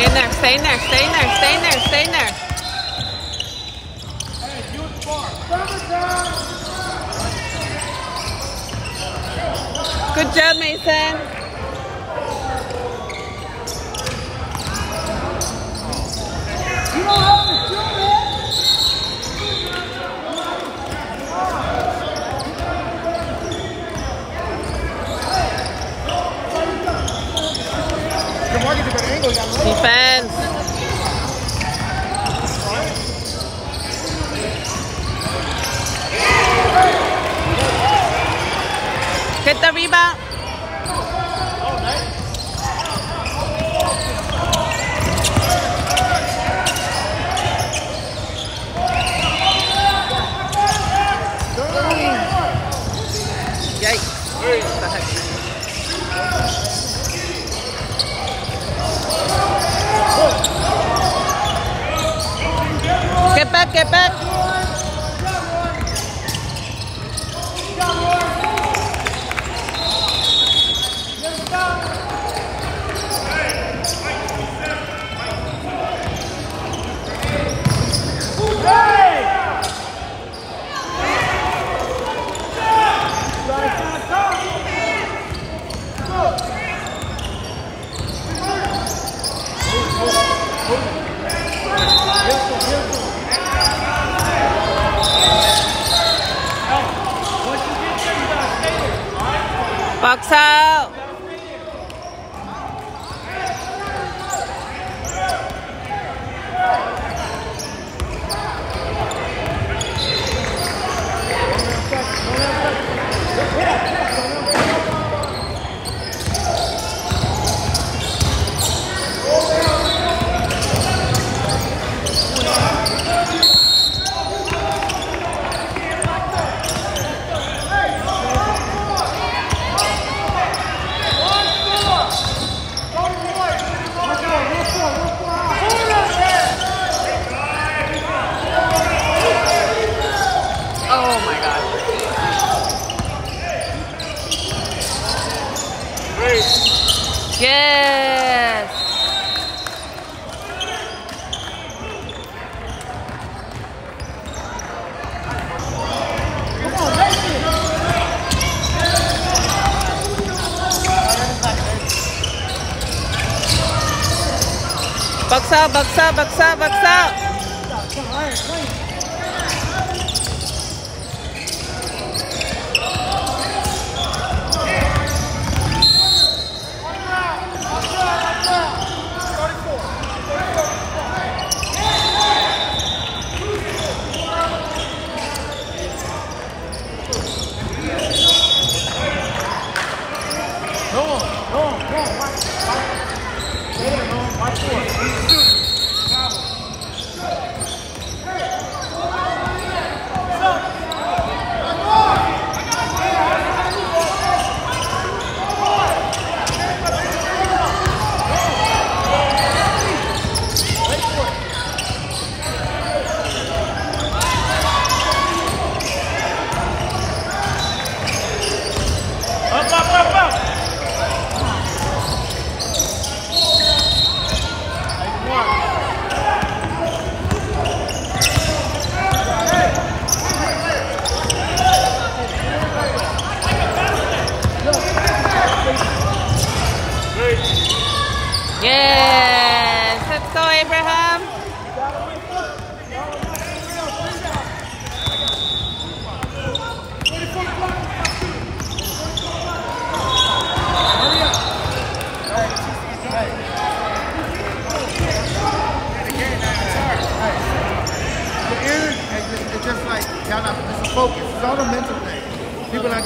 Stay in there, stay in there, stay in there, stay in there, stay in there. Hey, you. Good job, Mason. Defense. Hit the rebound. get back Nossa!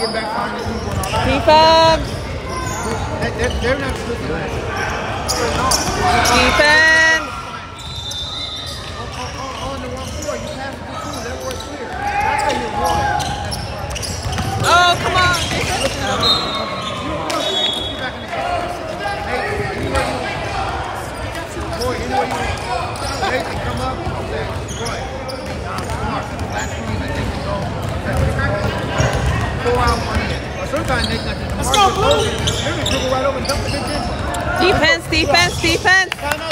Not back behind the people and all that. Defense. They, they're, they're not not. Defense. On, the one you two, that works. That's how you want it. Oh, come on. You want it, put you back in the game. Hey, anywhere you want. Boy, anywhere you want. Nathan, come up. Okay, Roy. Mark, last screen, I think you go. Four out, one in. Or sometimes Nathan, Let's go, Blue! Let me dribble right over and dump the bitch in. Defense, defense, defense. Time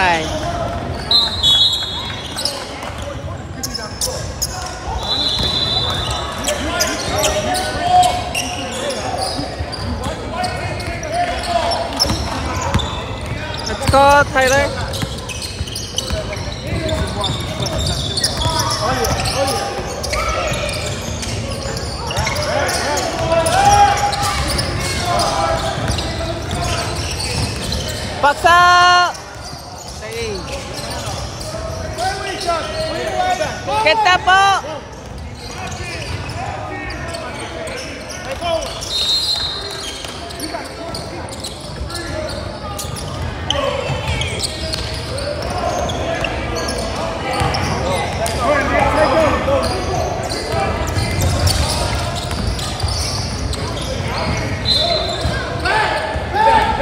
Ay. Let's go, Tyler. Box out! Hey. Kita po!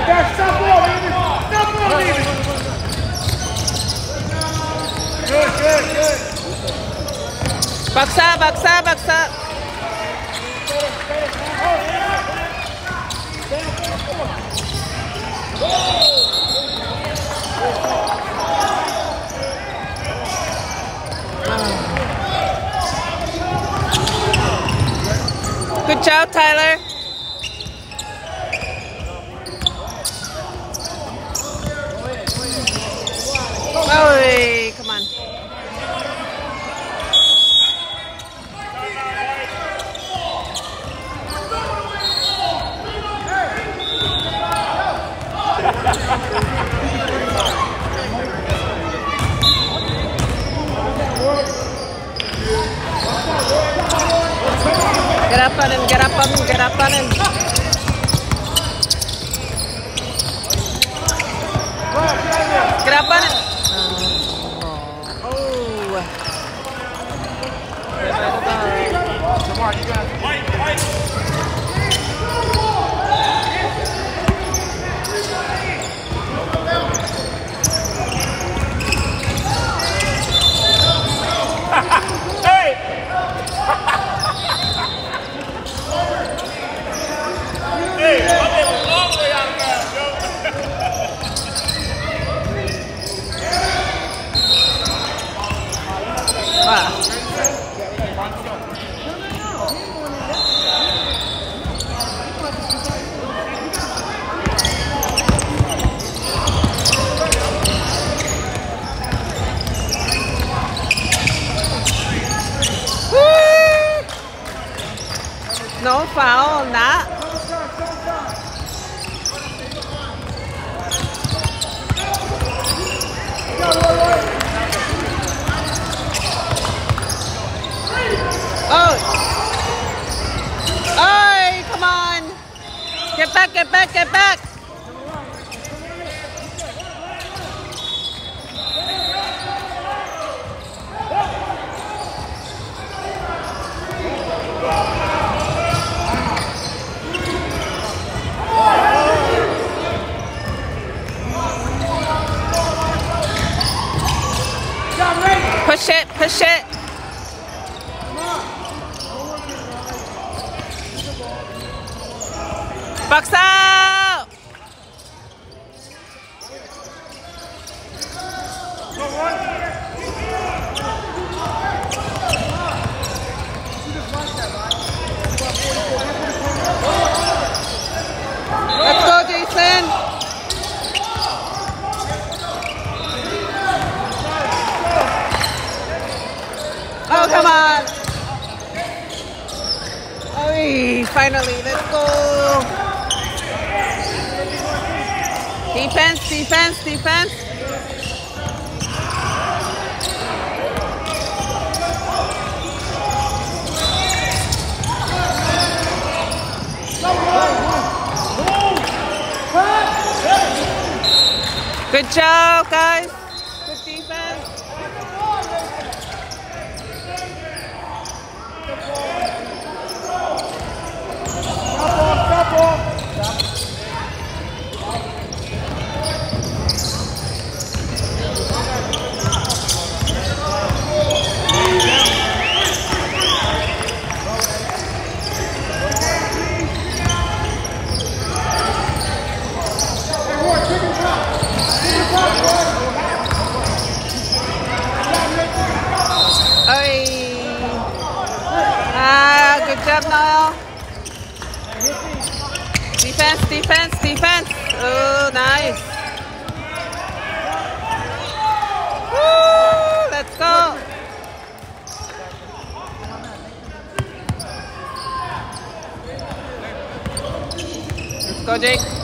Back, stop ball, baby. Stop ball, baby. Good, good, good. Baksa, baksa, baksa. Job, Tyler. Good job, Niall. Defense, defense, defense. Oh, nice. Let's go. Go, Jake.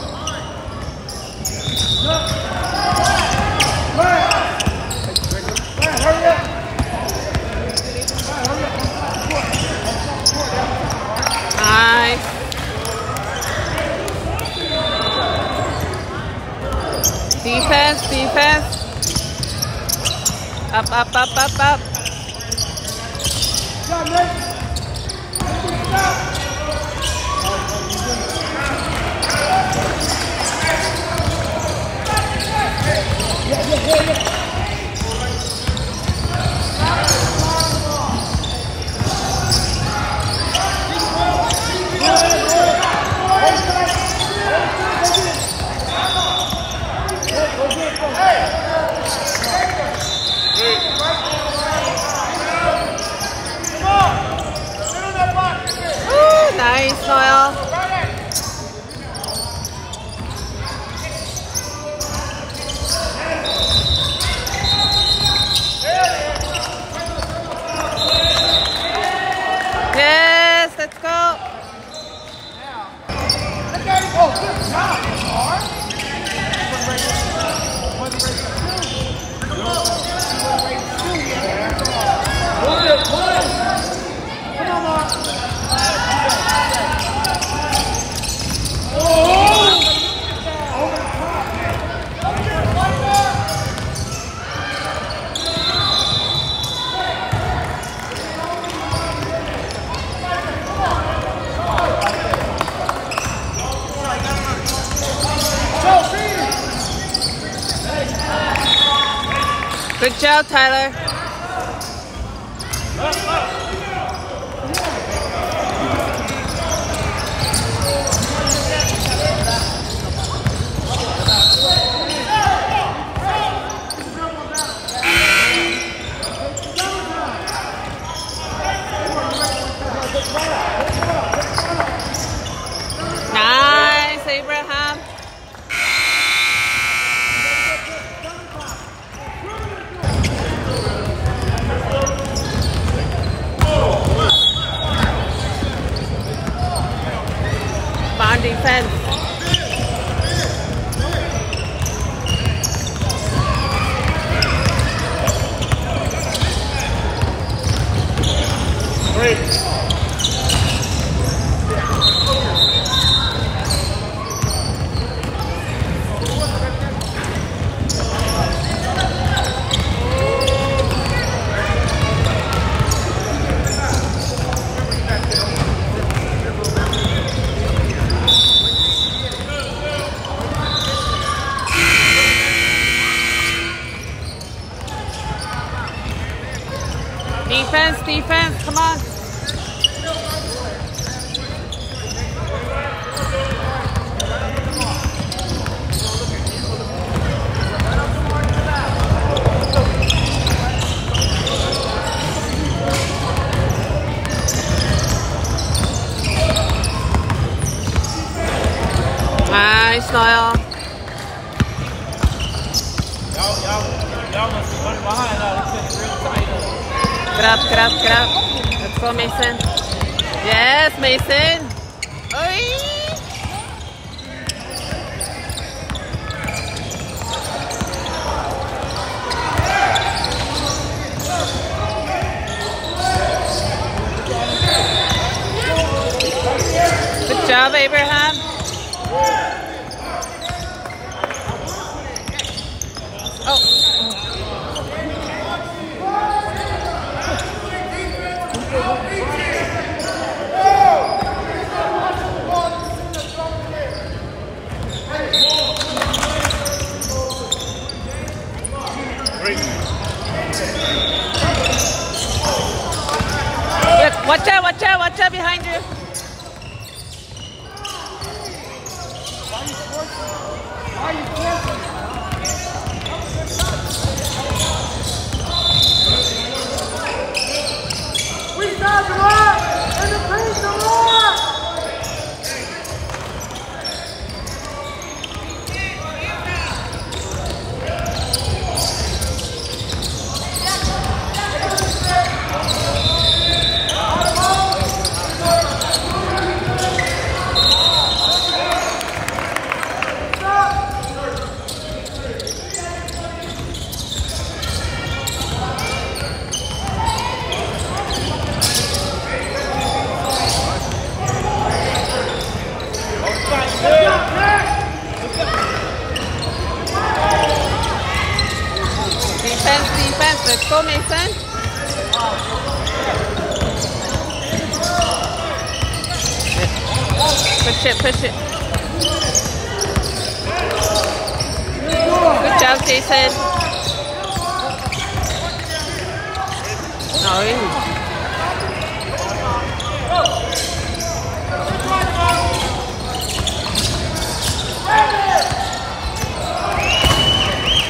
Defense, defense. Up, up, up, up, up. Yeah, yeah, yeah, yeah. Why are you forcing? We got the rock and the paint the rock. Defense, defense. Let's go, Mason. Push it, push it. Good job, Jason. No, he-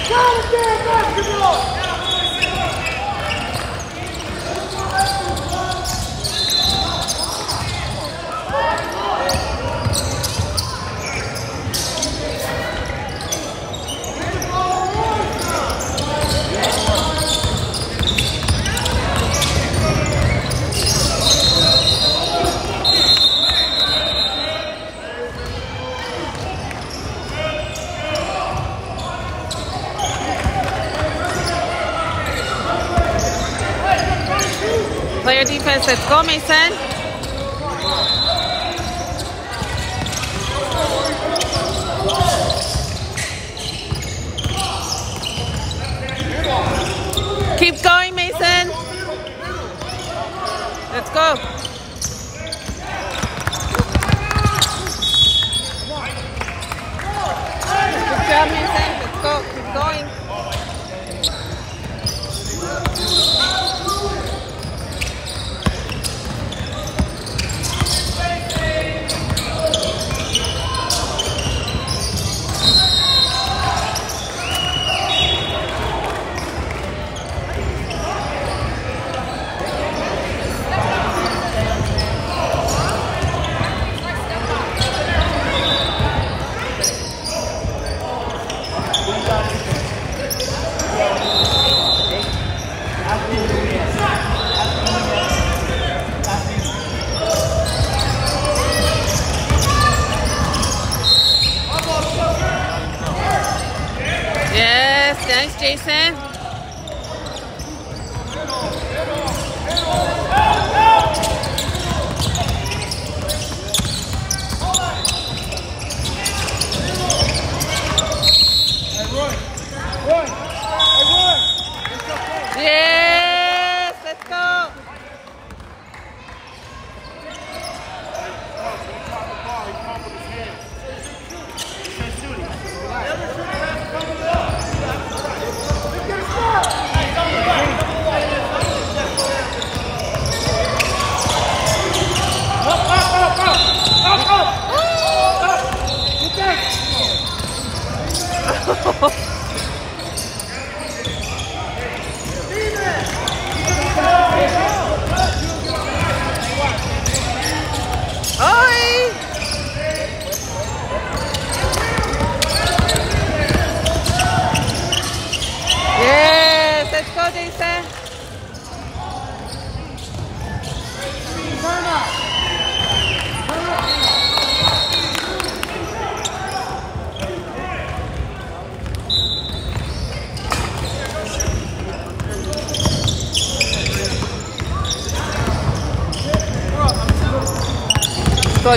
Got it there, basketball. Player defense.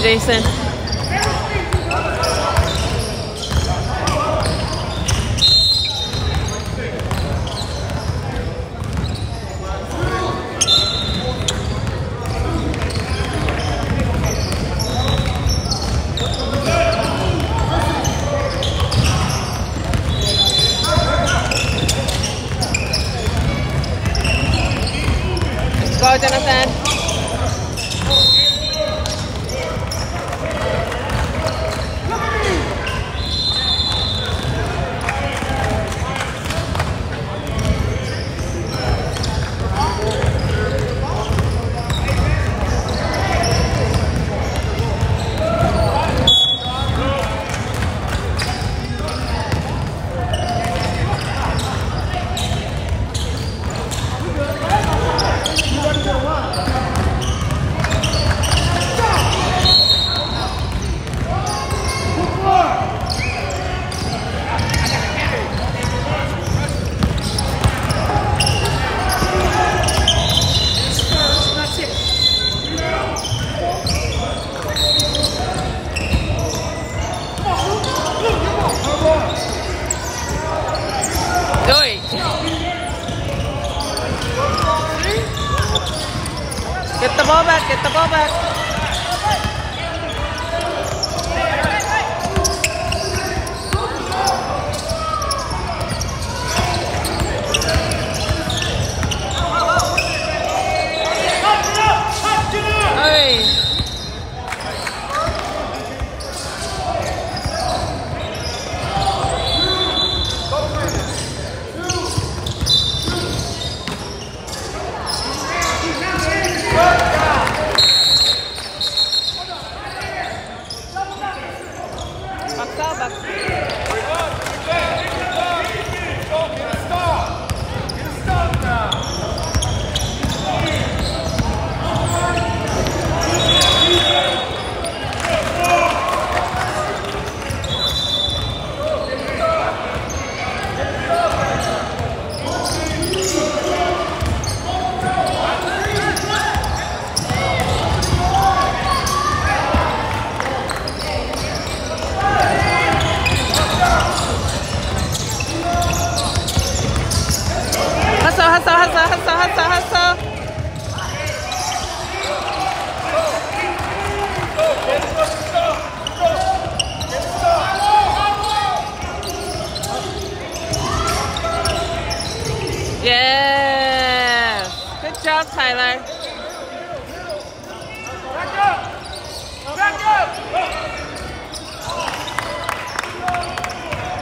Let's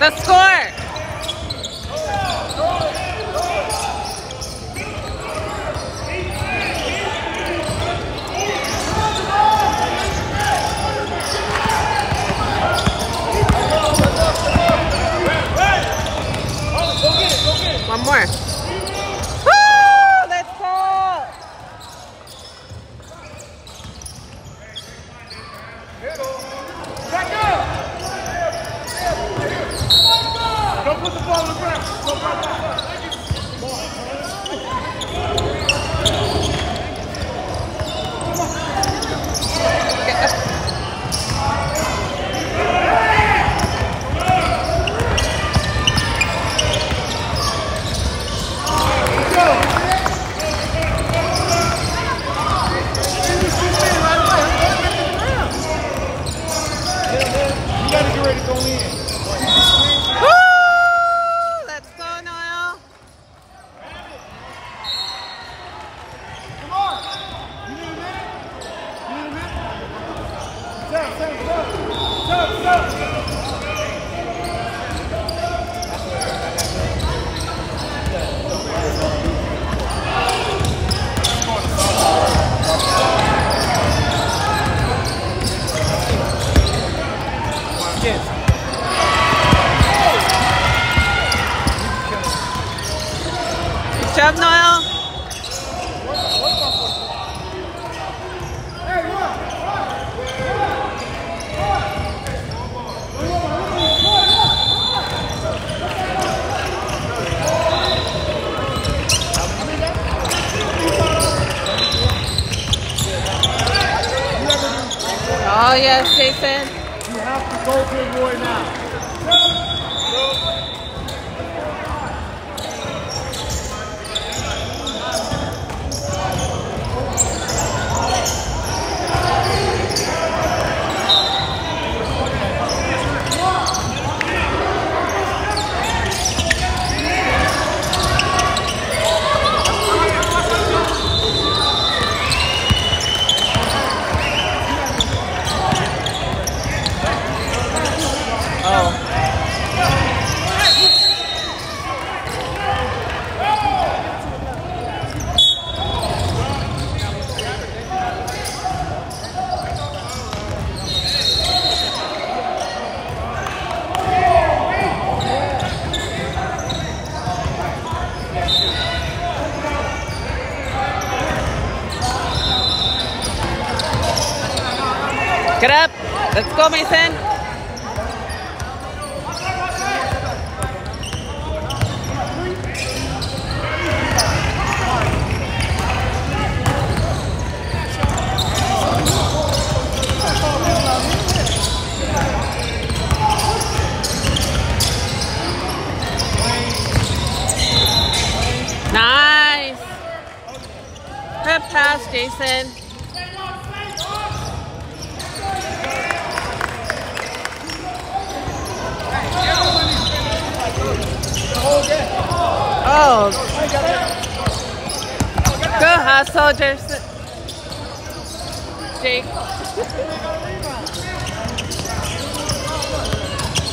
The score. One more. Woo! Let's go. Back up! Don't put the ball on the ground. Go back, back, back. You gotta get ready to go in. Woo! Let's go, Noel. Come on. You need a minute? You need a minute? Sam, Sam, Sam.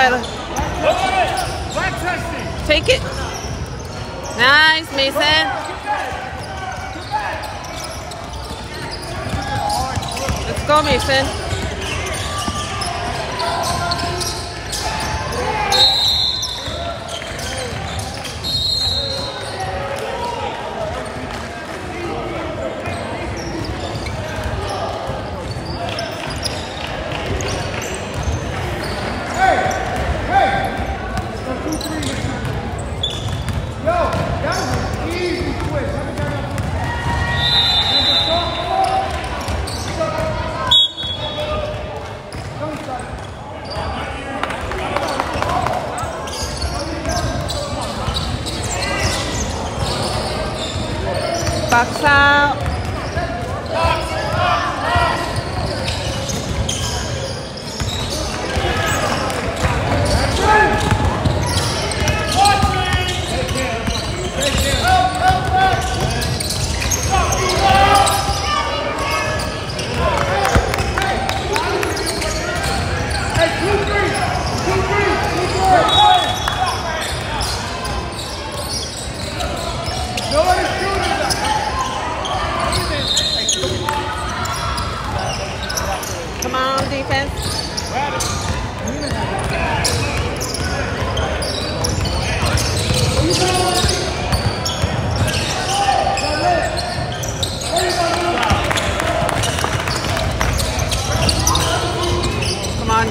Tyler. Take it. Nice, Mason. Let's go, Mason.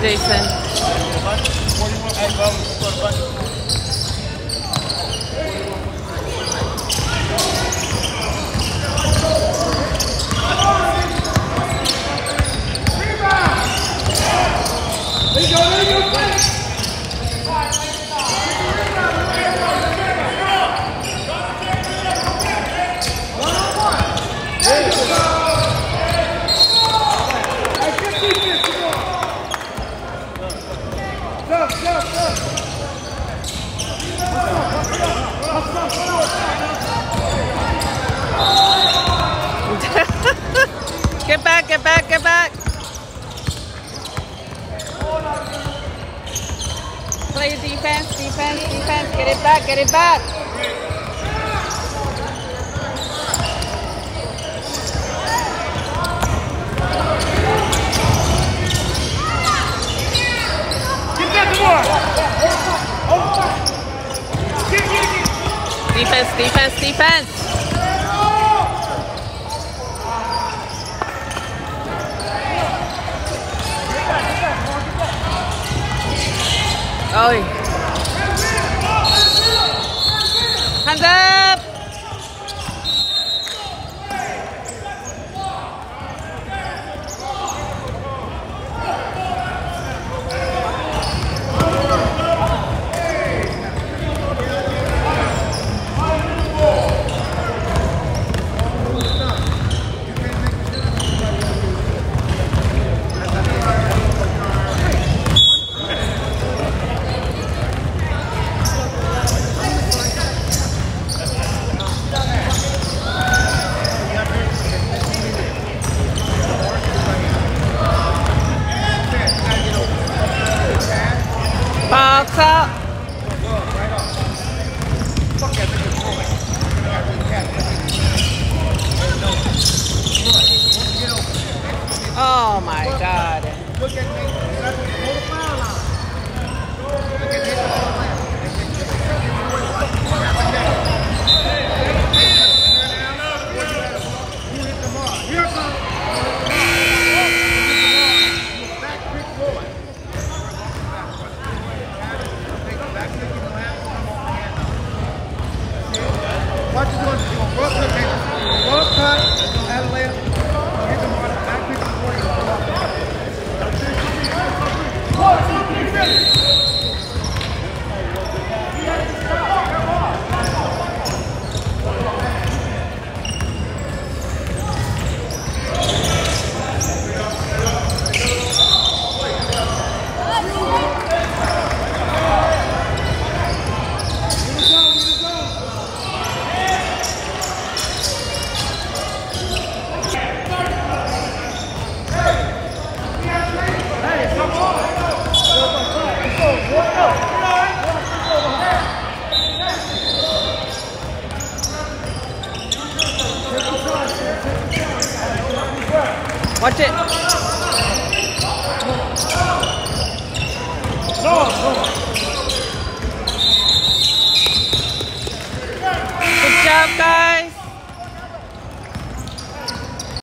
Jason. Get it back, get it back. Defense, defense, defense. Oh. 감声.